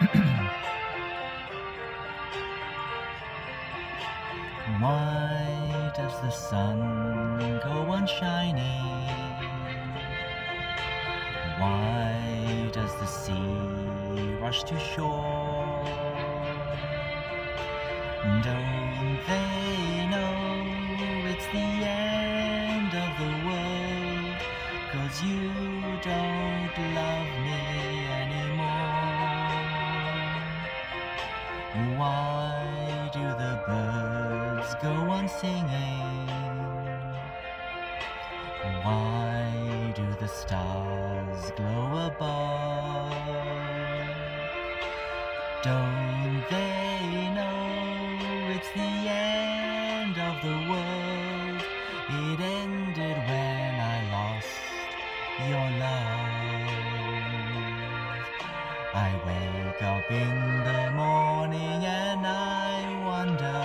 Why does the sun go on shining? Why does the sea rush to shore? Don't they know it's the end of the world? Cause you don't love me Why do the birds go on singing? Why do the stars glow above? Don't they I wake up in the morning and I wonder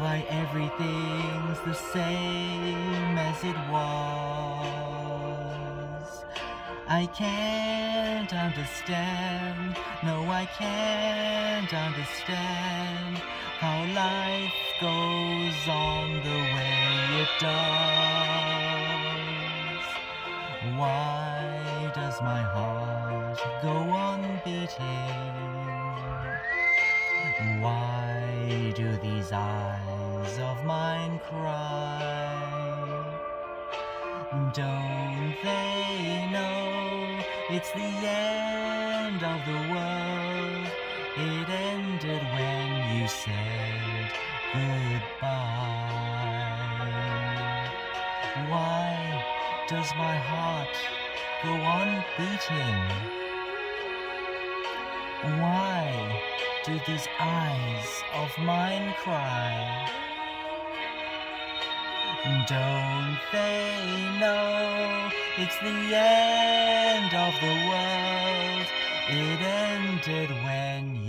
why everything's the same as it was. I can't understand, no, I can't understand how life goes on the way it does. Why does my heart go on beating? Why do these eyes of mine cry? Don't they know it's the end of the world? It ended when you said goodbye. Why does my heart go on beating? Why do these eyes of mine cry? Don't they know it's the end of the world? It ended when